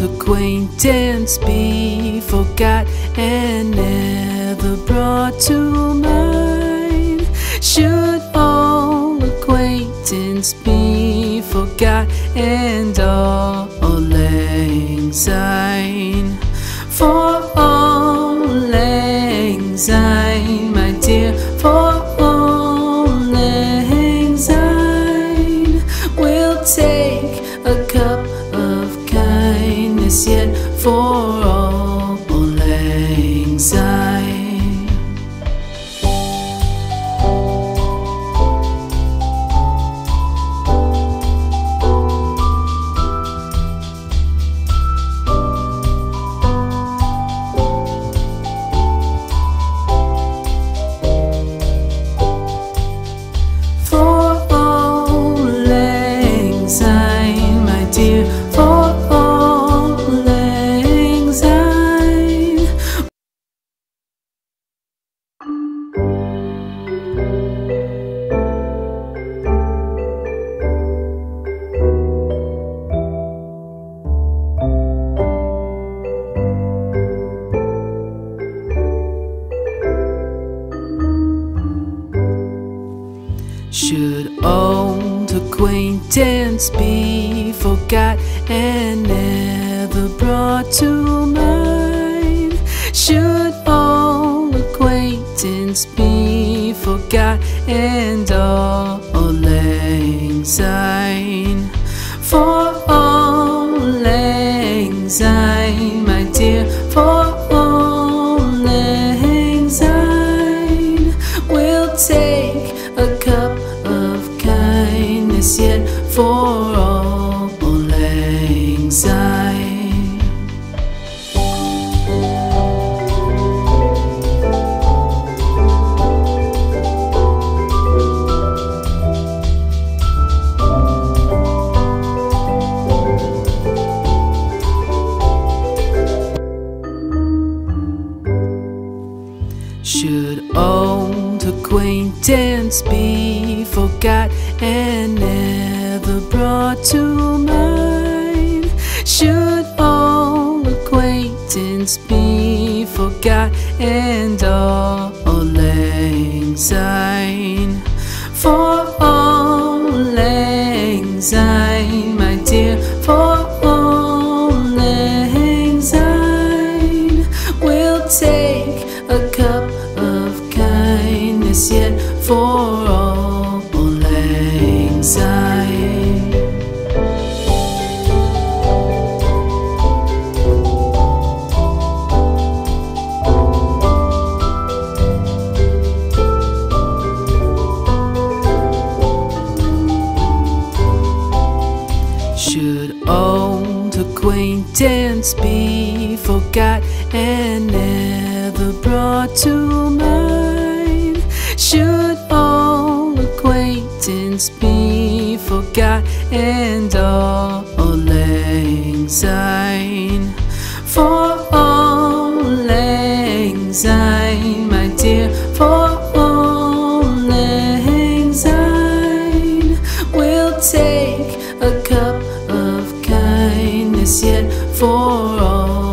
acquaintance be forgot and never brought to mind? Should old acquaintance be forgot and auld lang syne? For auld lang syne, my dear, for auld lang syne, we'll take a cup for all acquaintance be forgot and never brought to mind? Should all acquaintance be forgot and auld lang syne? For auld lang syne, my dear, for auld lang syne, we'll take a cup for all syne. Should old acquaintance be forgot and never brought to mind? Should all acquaintance be forgot and auld lang syne? For auld lang syne, my dear, for auld lang syne, we'll take a cup of kindness yet for all be forgot and never brought to mind? Should all acquaintance be forgot and auld lang syne? For auld lang syne, my dear, for auld lang syne, we'll take a cup of kindness yet for all.